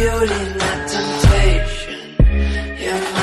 Beauty, not temptation. You're